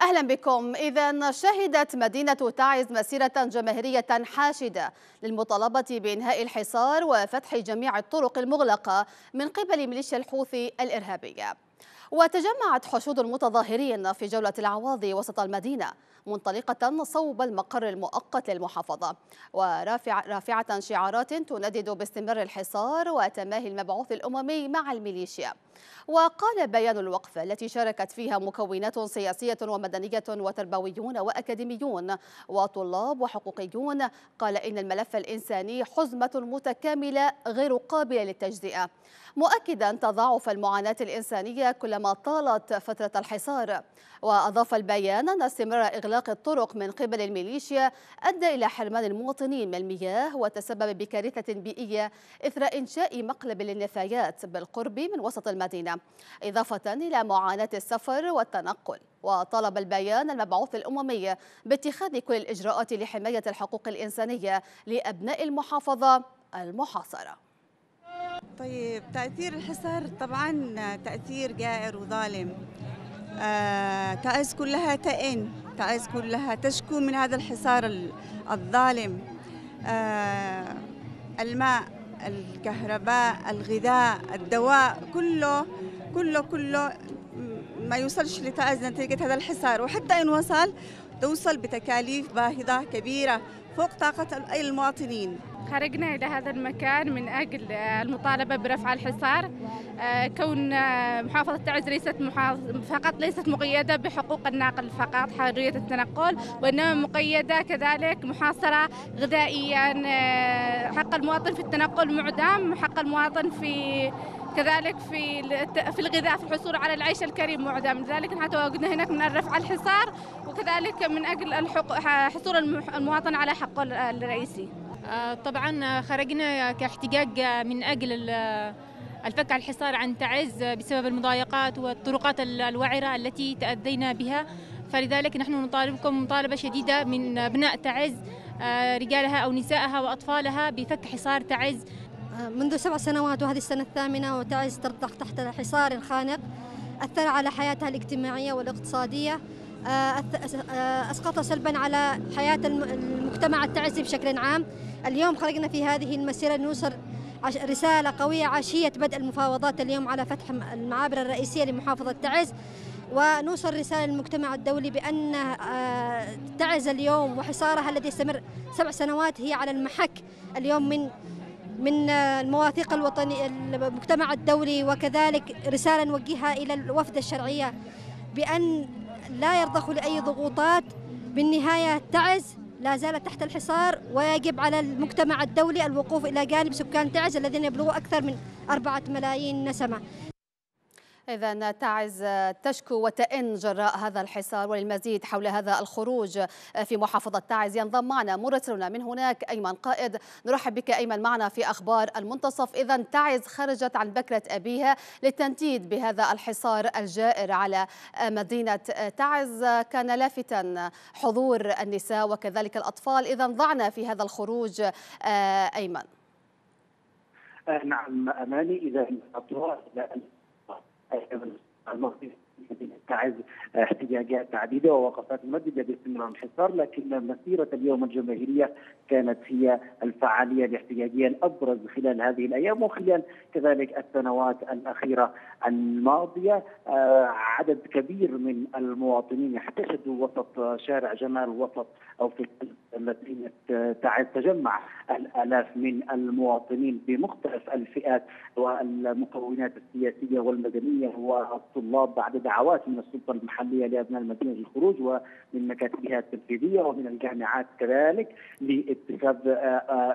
أهلا بكم. إذا شهدت مدينة تعز مسيرة جماهيرية حاشدة للمطالبة بإنهاء الحصار وفتح جميع الطرق المغلقة من قبل ميليشيا الحوثي الإرهابية. وتجمعت حشود المتظاهرين في جولة العواضي وسط المدينة. منطلقة صوب المقر المؤقت للمحافظة. ورافعة شعارات تندد باستمرار الحصار وتماهي المبعوث الأممي مع الميليشيا. وقال بيان الوقفة التي شاركت فيها مكونات سياسية ومدنية وتربويون وأكاديميون وطلاب وحقوقيون. قال إن الملف الإنساني حزمة متكاملة غير قابلة للتجزئة. مؤكدا تضاعف المعاناة الإنسانية كلما طالت فترة الحصار. وأضاف البيان أن استمرار إغلاق الطرق من قبل الميليشيا أدى إلى حرمان المواطنين من المياه وتسبب بكارثة بيئية إثر إنشاء مقلب للنفايات بالقرب من وسط المدينة إضافة إلى معاناة السفر والتنقل. وطلب البيان المبعوث الأممي باتخاذ كل الإجراءات لحماية الحقوق الإنسانية لأبناء المحافظة المحاصرة. طيب تأثير الحصار طبعا تأثير جائر وظالم. تعز كلها تئن تعز كلها تشكو من هذا الحصار الظالم. آه الماء الكهرباء الغذاء الدواء كله كله كله ما يوصلش لتعز نتيجة هذا الحصار. وحتى إن وصل توصل بتكاليف باهظة كبيرة فوق طاقة أي المواطنين. خرجنا إلى هذا المكان من أجل المطالبة برفع الحصار. كون محافظة تعز ليست فقط ليست مقيدة بحقوق الناقل فقط حرية التنقل وإنما مقيدة كذلك محاصرة غذائيا. حق المواطن في التنقل معدم حق المواطن في كذلك في في الغذاء في الحصول على العيش الكريم معدم لذلك نحن تواجدنا هناك من رفع الحصار وكذلك من أجل حصول المواطن على حقه الرئيسي. طبعا خرجنا كاحتجاج من أجل الفك عن الحصار عن تعز بسبب المضايقات والطرقات الوعرة التي تأذينا بها. فلذلك نحن نطالبكم مطالبة شديدة من أبناء تعز رجالها أو نسائها وأطفالها بفك حصار تعز. منذ سبع سنوات وهذه السنة الثامنة وتعز ترتاح تحت الحصار الخانق أثر على حياتها الاجتماعية والاقتصادية. أسقط سلبا على حياة المجتمع التعزي بشكل عام. اليوم خرجنا في هذه المسيرة نوصل رسالة قوية عشية بدء المفاوضات اليوم على فتح المعابر الرئيسية لمحافظة تعز. ونوصل رسالة للمجتمع الدولي بأن تعز اليوم وحصارها الذي يستمر سبع سنوات هي على المحك اليوم من من المواثيق الوطني المجتمع الدولي. وكذلك رسالة نوجهها إلى الوفد الشرعية بأن لا يرضخوا لأي ضغوطات. بالنهاية تعز لا زالت تحت الحصار ويجب على المجتمع الدولي الوقوف إلى جانب سكان تعز الذين يبلغوا أكثر من أربعة ملايين نسمة. إذا تعز تشكو وتئن جراء هذا الحصار وللمزيد حول هذا الخروج في محافظة تعز. ينضم معنا مراسلنا من هناك أيمن قائد. نرحب بك أيمن معنا في أخبار المنتصف. إذا تعز خرجت عن بكرة أبيها للتنديد بهذا الحصار الجائر على مدينة تعز. كان لافتا حضور النساء وكذلك الأطفال. إذا ضعنا في هذا الخروج أيمن. نعم أماني. إذا أطلع تعز احتجاجات عديده ووقفات ممدده باستمرار الحصار لكن مسيرة اليوم الجماهيرية كانت هي الفعالية الاحتجاجيه الابرز خلال هذه الأيام وخلال كذلك السنوات الأخيرة الماضية. عدد كبير من المواطنين احتشدوا وسط شارع جمال وسط أو في تعز تجمع الآلاف من المواطنين بمختلف الفئات والمكونات السياسية والمدنية والطلاب بعد دعوات من السلطة المحلية لابناء المدينة للخروج ومن مكاتبها التنفيذية ومن الجامعات كذلك لاتخاذ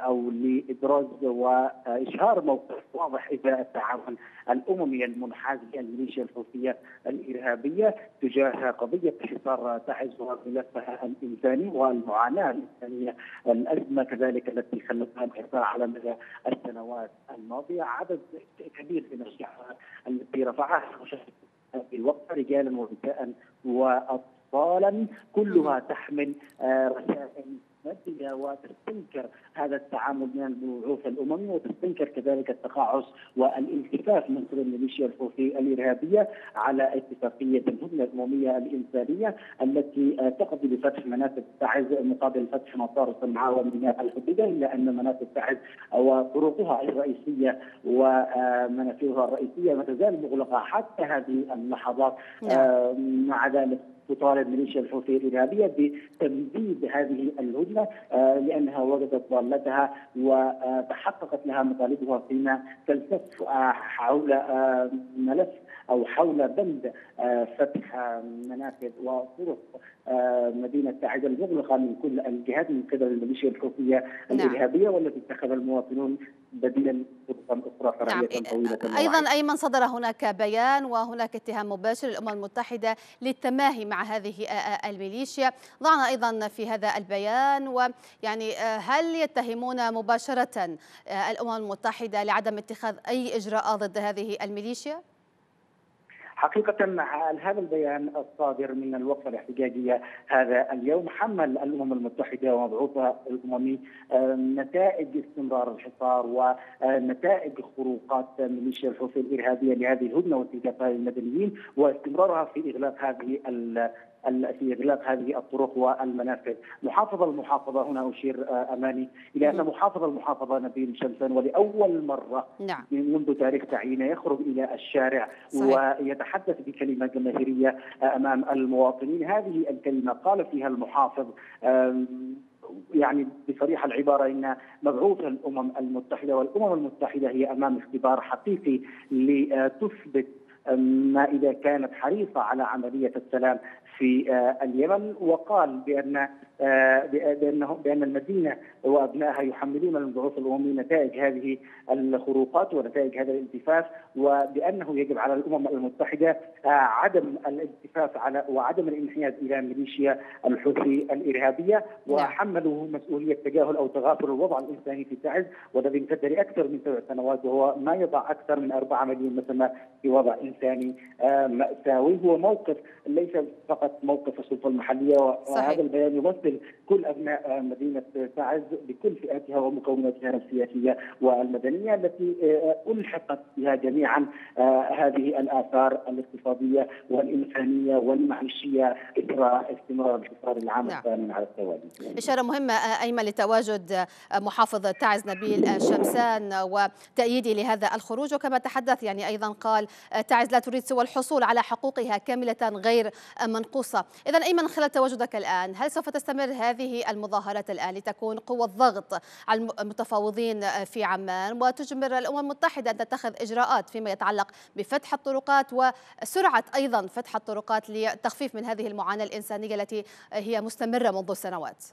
أو لابراز وإشهار موقف واضح ازاء التعاون الأممي المنحاز للميليشيا الحوثيه الإرهابية تجاه قضية حصار تعز وملفها الانساني والمعاناة الإنسانية الأزمة كذلك التي خلتها الحصار على مدى السنوات الماضية. عدد كبير من الشعارات التي رفعها في الوقت رجالا ونساء واطفالا كلها تحمل رسائل ماديه وتستنكر هذا التعامل من البعوث الأممية وتستنكر كذلك التقاعس والالتفاف من قبل الميليشيا الحوثي الإرهابية على اتفاقية الهدنه الأممية الإنسانية التي تقضي بفتح منافذ تعز مقابل فتح مطار صنعاء وميناء الحديدة إلا أن منافذ تعز وطرقها الرئيسية ومنافذها الرئيسية ما تزال مغلقة حتى هذه اللحظات نعم. مع ذلك تطالب ميليشيا الحوثي الإرهابية بتمديد هذه الهدنه آه، لأنها وجدت ضالتها وتحققت لها مطالبها فيما تلتف آه، حول آه، ملف أو حول بند فتح منافذ وطرق مدينة تعز المغلقة من كل الجهات من قبل الميليشيا الحوثية نعم. الإرهابية والتي اتخذ المواطنون بديلا نعم. طويلة أيضا أيمن صدر هناك بيان وهناك اتهام مباشر للأمم المتحدة للتماهي مع هذه الميليشيا ضعنا أيضا في هذا البيان ويعني هل يتهمون مباشرة الأمم المتحدة لعدم اتخاذ أي إجراءات ضد هذه الميليشيا؟ حقيقة هذا البيان الصادر من الوقفة الاحتجاجية هذا اليوم؟ حمل الأمم المتحدة ومبعوثها الأممي نتائج استمرار الحصار ونتائج خروقات ميليشيا الحوثي الإرهابية لهذه الهدنة واستهدافها للمدنيين واستمرارها في إغلاق هذه في اغلاق هذه الطرق والمنافذ، محافظه المحافظة هنا أشير آه، أماني إلى أن محافظ المحافظة نبيل شمسان ولأول مرة نعم. منذ تاريخ تعيينه يخرج إلى الشارع صحيح. ويتحدث بكلمة جماهيرية آه، أمام المواطنين، هذه الكلمة قال فيها المحافظ يعني بصريح العبارة إن مبعوث الأمم المتحدة والأمم المتحدة هي أمام اختبار حقيقي لتثبت ما إذا كانت حريصة على عملية السلام في آه، اليمن وقال بأن آه، بأنه بأن المدينة وأبنائها يحملون المبعوث الأممي نتائج هذه الخروقات ونتائج هذا الالتفاف وبأنه يجب على الأمم المتحدة آه، عدم الالتفاف على وعدم الانحياز إلى ميليشيا الحوثي الإرهابية نعم. وحملوا مسؤولية تجاهل أو تغافل الوضع الإنساني في تعز والذي امتد لأكثر من سبع سنوات وهو ما يضع أكثر من 4 مليون نسمه في وضع انساني ماساوي هو موقف ليس فقط موقف السلطة المحلية وهذا البيان يمثل كل أبناء مدينة تعز بكل فئاتها ومكوناتها السياسية والمدنية التي آه، ألحقت بها جميعا آه، هذه الآثار الاقتصادية والإنسانية والمعيشية إثر استمرار الحصار العام نعم. الثامن على التوالي. إشارة مهمة آه، أيمن لتواجد محافظ تعز نبيل شمسان وتأييدي لهذا الخروج وكما تحدث يعني أيضا قال تعز لا تريد سوى الحصول على حقوقها كاملة غير منقوصة، اذا أيمن خلال تواجدك الآن هل سوف تستمر هذه المظاهرات الآن لتكون قوة ضغط على المتفاوضين في عمان وتجبر الأمم المتحدة أن تتخذ إجراءات فيما يتعلق بفتح الطرقات وسرعة أيضا فتح الطرقات لتخفيف من هذه المعاناة الإنسانية التي هي مستمرة منذ سنوات.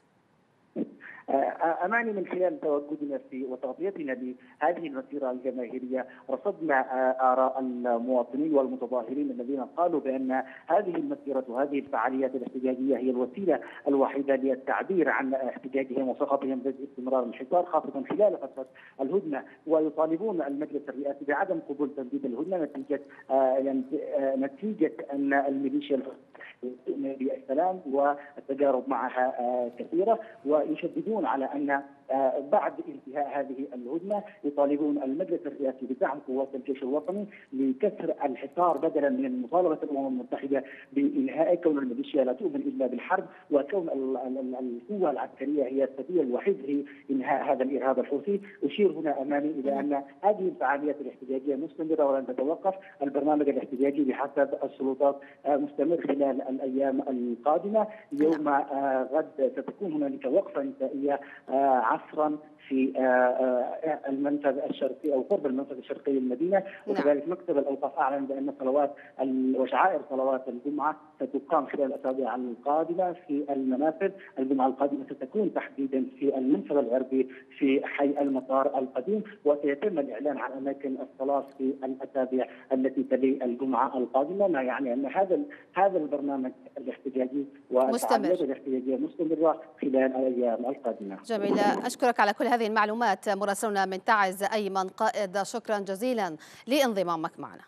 آه، أماني من خلال تواجدنا في وتغطيتنا لهذه المسيرة الجماهيرية رصدنا آه، آراء المواطنين والمتظاهرين الذين قالوا بأن هذه المسيرة وهذه الفعاليات الاحتجاجية هي الوسيلة الوحيدة للتعبير عن احتجاجهم وسخطهم ضد استمرار الحصار خاصة خلال فترة الهدنة. ويطالبون المجلس الرئاسي بعدم قبول تمديد الهدنة نتيجة آه، نتيجة أن الميليشيا بالسلام والتجارب معها كثيرة. ويشددون على أن بعد انتهاء هذه الهدنه يطالبون المجلس الرئاسي بدعم قوات الجيش الوطني لكسر الحصار بدلا من مطالبه الأمم المتحدة بإنهاء كون الميليشيا لا تؤمن إلا بالحرب وكون القوة العسكرية هي السبيل الوحيد لإنهاء هذا الإرهاب الحوثي، أشير هنا أمامي إلى أن هذه الفعاليات الاحتجاجية مستمرة ولن تتوقف، البرنامج الاحتجاجي بحسب السلطات آه، مستمر خلال الأيام القادمة، يوم آه، غد ستكون هنالك وقفة نسائية عصرا في آه، آه، المنفذ الشرقي أو قرب المنفذ الشرقي للمدينة نعم. وكذلك مكتب الأوقاف أعلن بأن صلوات وشعائر صلوات الجمعة ستقام خلال الاسابيع القادمة في المنافذ، الجمعة القادمة ستكون تحديدا في المنفذ الغربي في حي المطار القديم وسيتم الإعلان عن أماكن الصلاة في الأسابيع التي تلي الجمعة القادمة، ما يعني أن هذا هذا البرنامج الاحتجاجي والفعاليات الاحتجاجية مستمرة خلال الأيام القادمة. جميل أشكرك على كل هذه المعلومات مراسلنا من تعز أيمن قائد شكرا جزيلا لانضمامك معنا.